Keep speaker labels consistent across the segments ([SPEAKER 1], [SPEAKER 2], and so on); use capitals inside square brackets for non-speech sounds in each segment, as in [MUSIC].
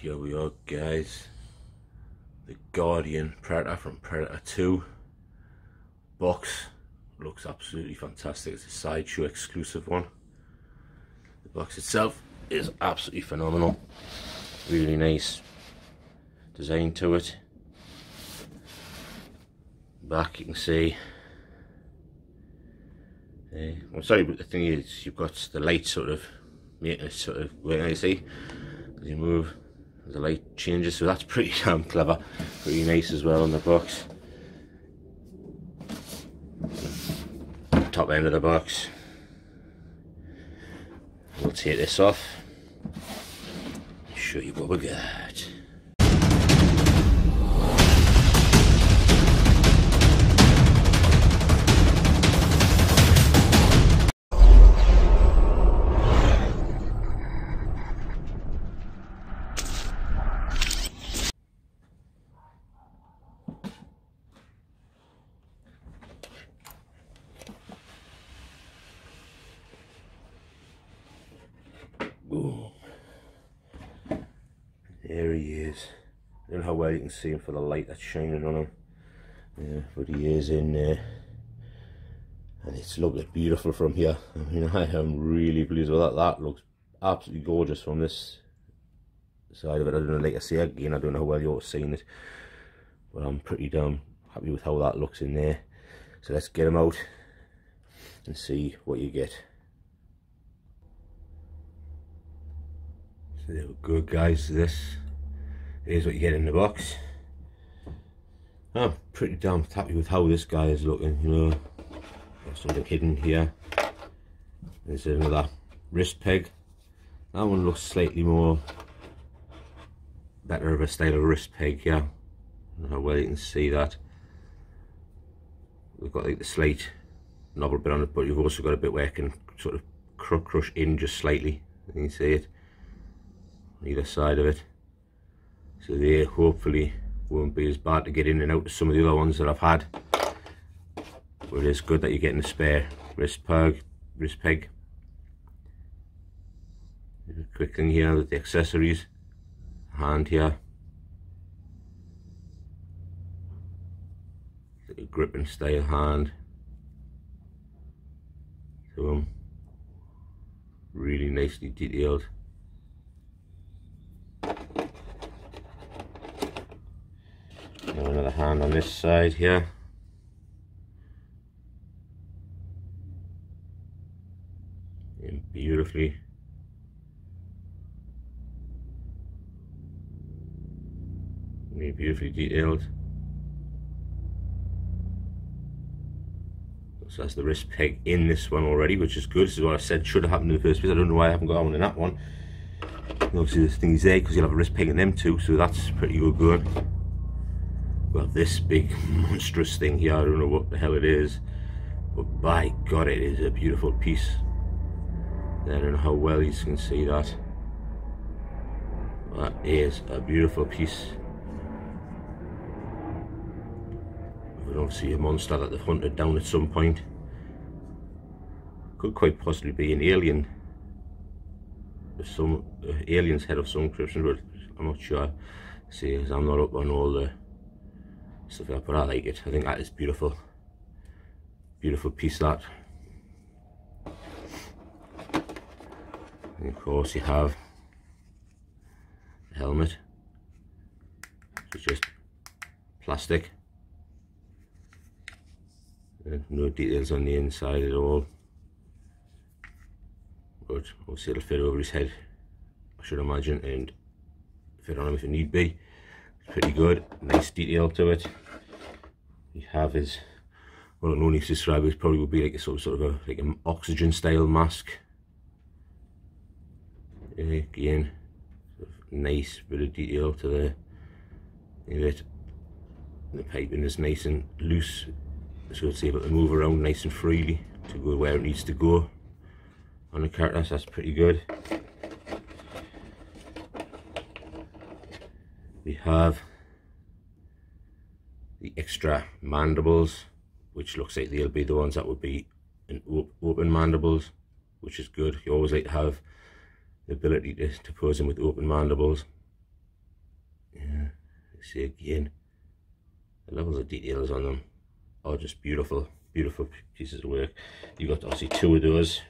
[SPEAKER 1] here we are guys. The Guardian Predator from Predator 2 box looks absolutely fantastic. It's a sideshow exclusive one. The box itself is absolutely phenomenal. Really nice design to it. Back you can see. Uh, I'm sorry but the thing is you've got the light sort of making it sort of wait I see? As you move the light changes so that's pretty [LAUGHS] damn clever. Pretty nice as well on the box. Top end of the box. We'll take this off. Show you what we got There he is. I don't know how well you can see him for the light that's shining on him. Yeah, but he is in there. And it's looking beautiful from here. I mean, I am really pleased with that. That looks absolutely gorgeous from this side of it. I don't know, like I say again, I don't know how well you're seeing it. But I'm pretty damn happy with how that looks in there. So let's get him out and see what you get. So there we go guys, this is what you get in the box. I'm pretty damn happy with how this guy is looking, you know. Got something hidden here. There's another wrist peg. That one looks slightly more better of a style of wrist peg yeah. How well you can see that. We've got like the slate knobble bit on it, but you've also got a bit where it can sort of crush in just slightly. You can see it either side of it. So they hopefully won't be as bad to get in and out as some of the other ones that I've had. But it is good that you're getting a spare wrist peg wrist peg. Quick thing here with the accessories. Hand here. Like a gripping style hand. So um, really nicely detailed another hand on this side here. And beautifully. Really beautifully detailed. So that's the wrist peg in this one already, which is good. This is what I said should have happened in the first place. I don't know why I haven't got one in that one. Obviously this thing is there because you'll have a wrist peg in them too, so that's pretty good going well this big monstrous thing here I don't know what the hell it is but by god it is a beautiful piece. I don't know how well you can see that. That is a beautiful piece. But obviously a monster that they've hunted down at some point. Could quite possibly be an alien. Some uh, alien's head of some description but I'm not sure. See as I'm not up on all the like that, but I like it. I think that is beautiful. Beautiful piece that. And of course you have the helmet. It's just plastic. And no details on the inside at all. But obviously it'll fit over his head, I should imagine, and fit on him if it need be pretty good. Nice detail to it. You have his well I don't know if describe it probably would be like a sort of, sort of a like an oxygen style mask. Eh, again sort of nice bit of detail to the it. The piping is nice and loose. So it's able to move around nice and freely to go where it needs to go. On the character that's pretty good we have the extra mandibles which looks like they'll be the ones that would be in open mandibles which is good you always like to have the ability to, to pose them with open mandibles Yeah, see again, the levels of details on them are just beautiful, beautiful pieces of work. You got obviously two of those.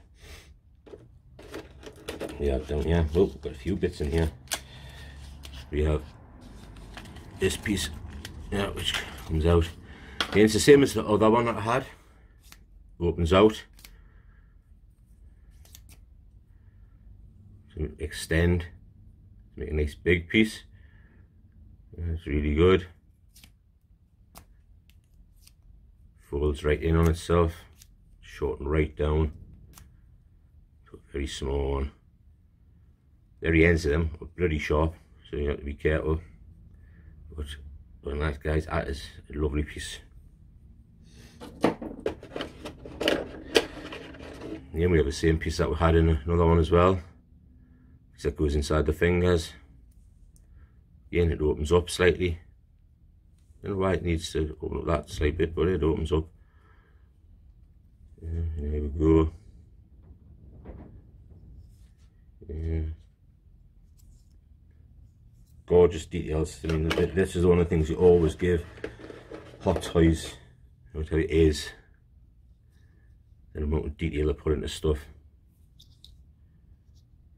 [SPEAKER 1] We have down here, oh, got a few bits in here. We have this piece, yeah, which comes out. Again, it's the same as the other one that I had. Opens out. So extend, make a nice big piece. It's really good. Folds right in on itself, shorten right down a very small one. Very ends of them are bloody sharp, so you have to be careful. But on that guys, that is a lovely piece. Then we have the same piece that we had in another one as well. That goes inside the fingers. Again, it opens up slightly. I don't know why it needs to open up that slight bit, but it opens up. There we go. Yeah. Gorgeous details. I mean, this is one of the things you always give Hot Toys. I'll tell you, is the amount of detail I put into stuff.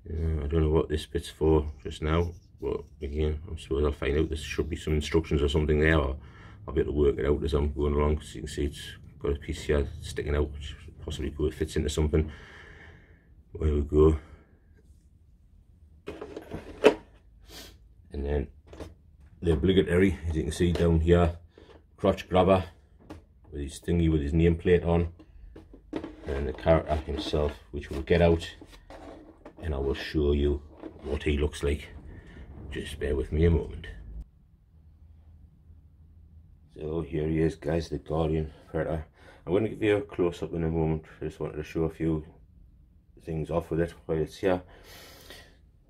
[SPEAKER 1] Yeah, I don't know what this bit's for just now. But again, I suppose I'll find out. There should be some instructions or something there, or I'll be able to work it out as I'm going along. Because you can see it's got a piece here sticking out, which possibly could fits into something. There we go. And then the obligatory, as you can see down here, crotch grabber with his thingy with his nameplate on, and the character himself, which we'll get out, and I will show you what he looks like. Just bear with me a moment. So here he is guys, the Guardian Predator. I'm going to give you a close-up in a moment. I just wanted to show a few things off with it while it's here.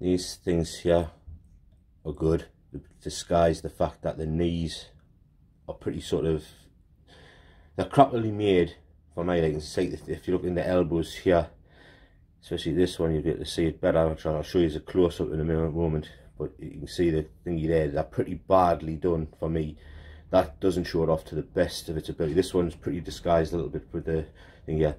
[SPEAKER 1] These things here are good. They disguise the fact that the knees are pretty sort of... They're crappily made for my legs. If you look in the elbows here, especially this one, you'll able to see it better. I'll show you as a close-up in a moment but you can see the thingy there, they're pretty badly done for me. That doesn't show it off to the best of its ability. This one's pretty disguised a little bit with the thing, yeah.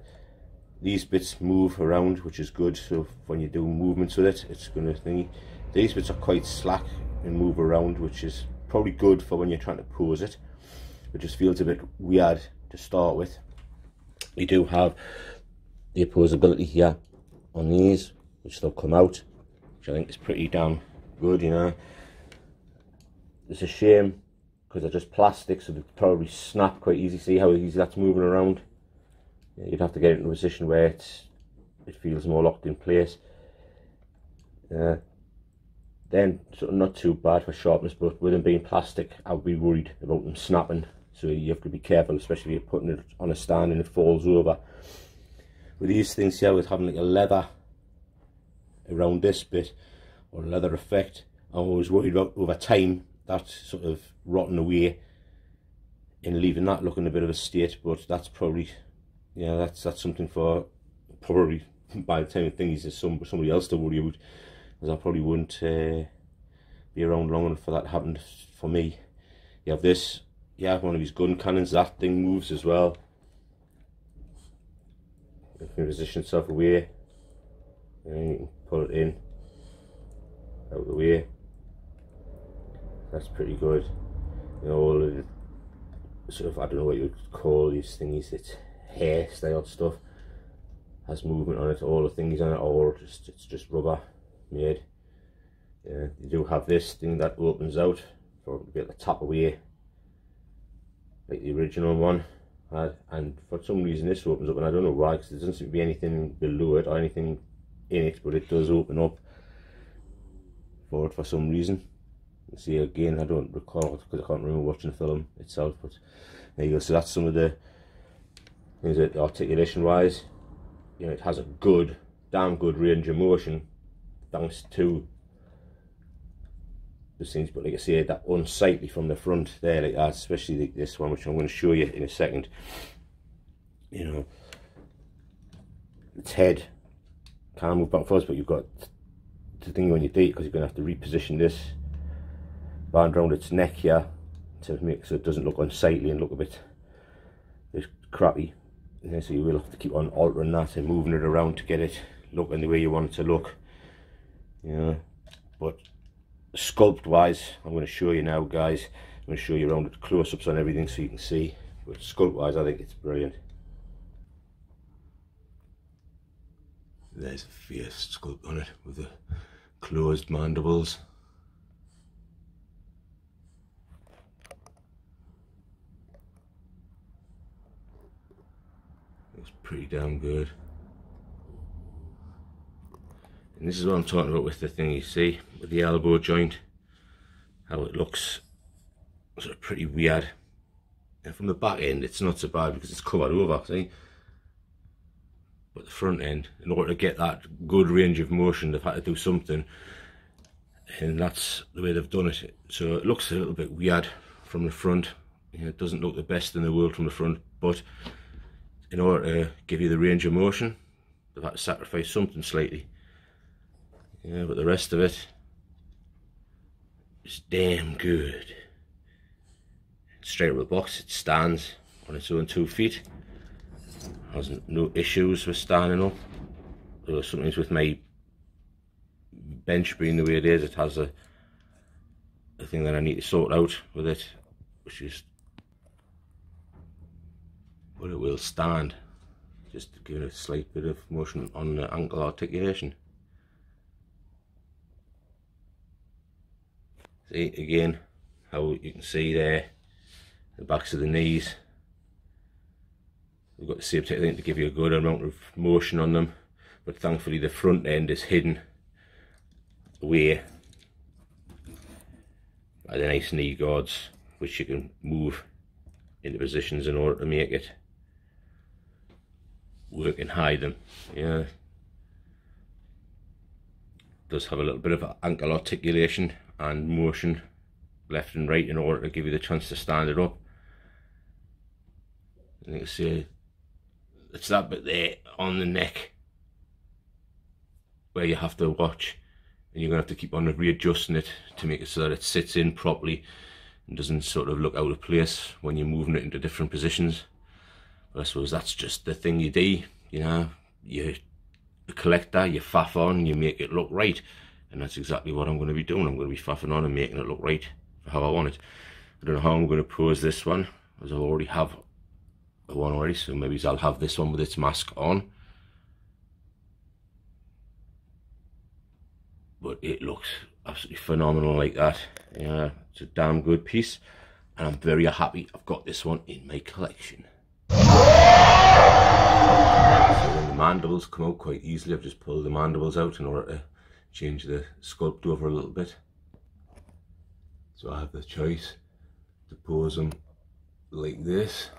[SPEAKER 1] These bits move around, which is good, so when you do movements with it, it's going to thingy. These bits are quite slack and move around, which is probably good for when you're trying to pose it. It just feels a bit weird to start with. We do have the opposability here on these, which they'll come out, which I think is pretty damn good, you know. It's a shame because they're just plastic, so they probably snap quite easy. See how easy that's moving around? You'd have to get it in a position where it's, it feels more locked in place. Uh, then sort of not too bad for sharpness, but with them being plastic, I would be worried about them snapping. So you have to be careful, especially if you're putting it on a stand and it falls over. With these things here, with having like a leather around this bit, or leather effect. I was worried about over time that sort of rotting away and leaving that looking a bit of a state, but that's probably, yeah, that's that's something for probably [LAUGHS] by the time the thing is somebody else to worry about, I probably wouldn't uh, be around long enough for that to happen for me. You have this, you have one of these gun cannons, that thing moves as well. You can position itself away, and you can pull it in out the way. That's pretty good. You know, all of the sort of, I don't know what you would call these things, it's hairstyle stuff has movement on it, all the things on it, or just it's just rubber made. Uh, yeah, you do have this thing that opens out for a bit of top away, like the original one had, and for some reason this opens up, and I don't know why, because there doesn't seem to be anything below it or anything in it, but it does open up for it for some reason. See again, I don't recall because I can't remember watching the film itself, but there you go. So that's some of the things that articulation wise, you know, it has a good, damn good range of motion thanks to the things. But like I say, that unsightly from the front there, like that, especially this one, which I'm going to show you in a second. You know, its head can't move back forth, but you've got the thing when you do it because you're going to have to reposition this band around its neck here to make so it doesn't look unsightly and look a bit, a crappy. Yeah, so you will have to keep on altering that and moving it around to get it looking the way you want it to look. Yeah, but sculpt wise, I'm going to show you now, guys. I'm going to show you around close-ups on everything so you can see. But sculpt wise, I think it's brilliant. There's a fierce sculpt on it with the closed mandibles. Looks pretty damn good. And this is what I'm talking about with the thing you see, with the elbow joint, how it looks sort of pretty weird. And from the back end, it's not so bad because it's covered over, see? But the front end, in order to get that good range of motion, they've had to do something. And that's the way they've done it. So it looks a little bit weird from the front. You know, it doesn't look the best in the world from the front, but in order to give you the range of motion, they've had to sacrifice something slightly. Yeah, but the rest of it is damn good. Straight out of the box, it stands on its own two feet. Has no issues with standing up. Though sometimes with my bench being the way it is, it has a, a thing that I need to sort out with it, which is but it will stand just give it a slight bit of motion on the ankle articulation see again how you can see there the backs of the knees we've got the same technique to give you a good amount of motion on them but thankfully the front end is hidden away by the nice knee guards which you can move into positions in order to make it work and hide them. Yeah. Does have a little bit of ankle articulation and motion left and right in order to give you the chance to stand it up. And you can see it's that bit there on the neck where you have to watch and you're going to have to keep on readjusting it to make it so that it sits in properly and doesn't sort of look out of place when you're moving it into different positions. I suppose that's just the thing you do, you know, you collect that, you faff on, you make it look right. And that's exactly what I'm going to be doing. I'm going to be faffing on and making it look right for how I want it. I don't know how I'm going to pose this one, as I already have one already, so maybe I'll have this one with its mask on. But it looks absolutely phenomenal like that. Yeah, it's a damn good piece. And I'm very happy I've got this one in my collection. So when the mandibles come out quite easily, I've just pulled the mandibles out in order to change the sculpt over a little bit. So I have the choice to pose them like this.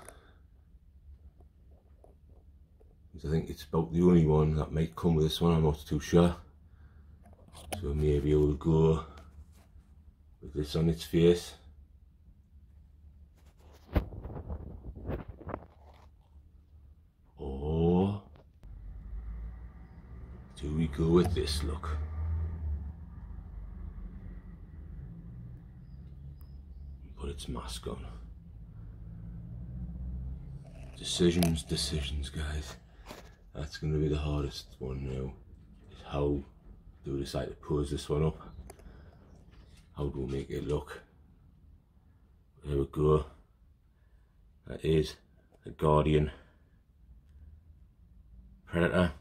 [SPEAKER 1] Because I think it's about the only one that might come with this one, I'm not too sure. So maybe I will go with this on its face. Or do we go with this look? Its mask on. Decisions, decisions, guys. That's going to be the hardest one now. Is how do we decide to pose this one up? How do we make it look? There we go. That is a Guardian Predator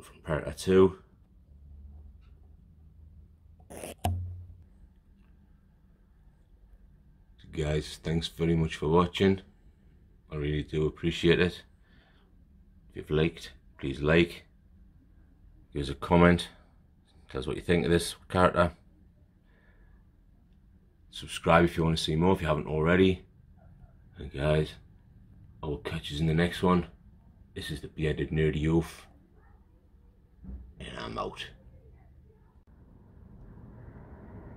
[SPEAKER 1] from Predator 2. Guys, thanks very much for watching. I really do appreciate it. If you've liked, please like. Give us a comment. Tell us what you think of this character. Subscribe if you want to see more if you haven't already. And guys, I will catch you in the next one. This is the Bearded Nerdy Oaf and I'm out.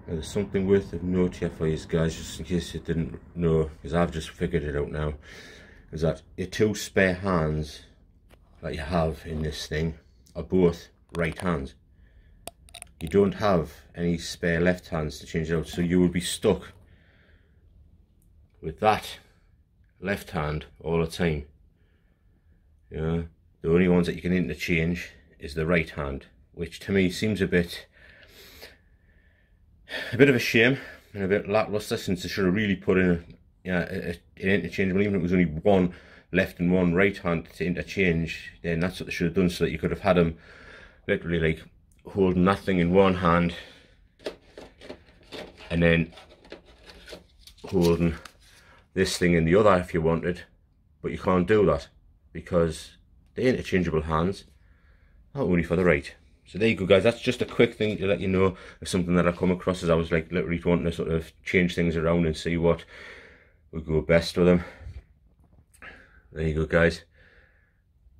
[SPEAKER 1] There's something worth of note here for you guys, just in case you didn't know, because I've just figured it out now, is that your two spare hands that you have in this thing are both right hands. you don't have any spare left hands to change out so you will be stuck with that left hand all the time yeah the only ones that you can interchange is the right hand which to me seems a bit a bit of a shame and a bit lackluster since they should have really put in a, yeah, a, an interchangeable even if it was only one left and one right hand to interchange then that's what they should have done so that you could have had them literally like holding that thing in one hand and then holding this thing in the other if you wanted. But you can't do that because the interchangeable hands are only for the right so there you go guys that's just a quick thing to let you know of something that I come across as I was like literally wanting to sort of change things around and see what would go best with them there you go guys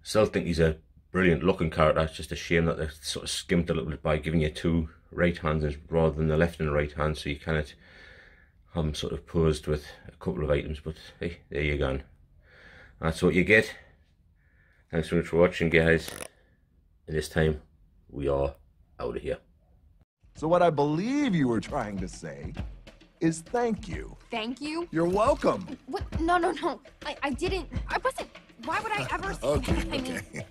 [SPEAKER 1] still think he's a brilliant looking character. It's just a shame that they sort of skimped a little bit by giving you two right hands rather than the left and the right hand, so you kind of have them sort of posed with a couple of items. But hey, there you go. That's what you get. Thanks so much for watching, guys. This time, we are out of here.
[SPEAKER 2] So what I believe you were trying to say is thank you.
[SPEAKER 3] Thank you?
[SPEAKER 2] You're welcome.
[SPEAKER 3] What? No, no, no. I, I didn't. I wasn't. Why would I ever [LAUGHS] say
[SPEAKER 2] Okay,
[SPEAKER 3] that? I mean,
[SPEAKER 2] okay.